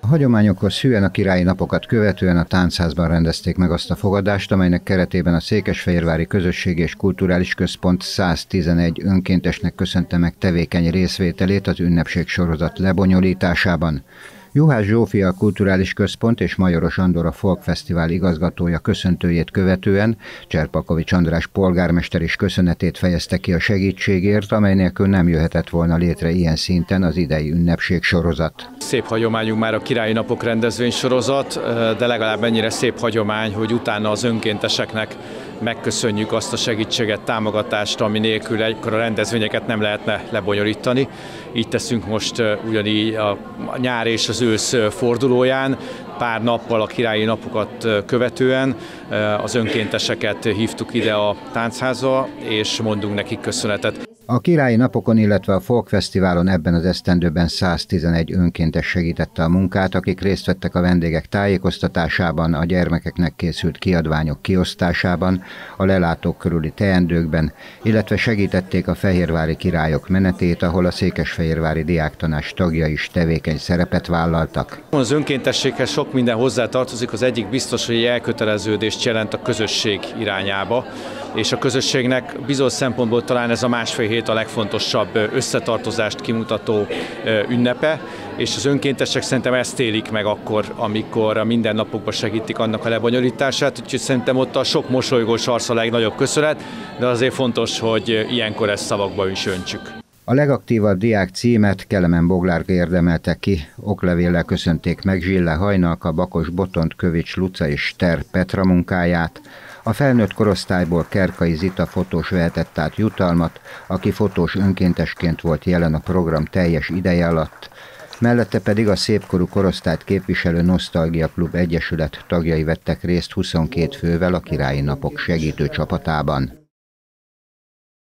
A hagyományokhoz hűen a királyi napokat követően a Táncházban rendezték meg azt a fogadást, amelynek keretében a Székesfehérvári Közösségi és Kulturális Központ 111 önkéntesnek köszönte meg tevékeny részvételét az ünnepség sorozat lebonyolításában. Juhász Zsófia a Kulturális Központ és Majoros Andor a Folk Fesztivál igazgatója köszöntőjét követően Cserpakovics András polgármester is köszönetét fejezte ki a segítségért, amely nélkül nem jöhetett volna létre ilyen szinten az idei ünnepség sorozat. Szép hagyományunk már a Királyi Napok rendezvény sorozat, de legalább ennyire szép hagyomány, hogy utána az önkénteseknek megköszönjük azt a segítséget, támogatást, ami nélkül egykor a rendezvényeket nem lehetne lebonyolítani. Így teszünk most ugyanígy a nyár és az ősz fordulóján, pár nappal a királyi napokat követően az önkénteseket hívtuk ide a táncházba, és mondunk nekik köszönetet. A királyi napokon, illetve a Folk Fesztiválon ebben az esztendőben 111 önkéntes segítette a munkát, akik részt vettek a vendégek tájékoztatásában, a gyermekeknek készült kiadványok kiosztásában, a lelátók körüli teendőkben, illetve segítették a fehérvári királyok menetét, ahol a Székesfehérvári Diáktanás tagja is tevékeny szerepet vállaltak. Az önkéntességhez sok minden hozzátartozik, az egyik biztos, hogy elköteleződést jelent a közösség irányába, és a közösségnek bizonyos szempontból talán ez a másfél hét a legfontosabb összetartozást kimutató ünnepe, és az önkéntesek szerintem ezt élik meg akkor, amikor a mindennapokban segítik annak a lebonyolítását, úgyhogy szerintem ott a sok mosolygós arc a legnagyobb köszönet, de azért fontos, hogy ilyenkor ezt szavakba is öntsük. A legaktívabb diák címet Kelemen Boglárka érdemelte ki, oklevéllel köszönték meg Zsille Hajnalka, Bakos Botont, Kövics Luca és Ter Petra munkáját, a felnőtt korosztályból Kerkai Zita fotós vehetett át jutalmat, aki fotós önkéntesként volt jelen a program teljes ideje alatt, mellette pedig a szépkorú korosztályt képviselő Nosztalgia Klub Egyesület tagjai vettek részt 22 fővel a Királyi Napok segítő csapatában.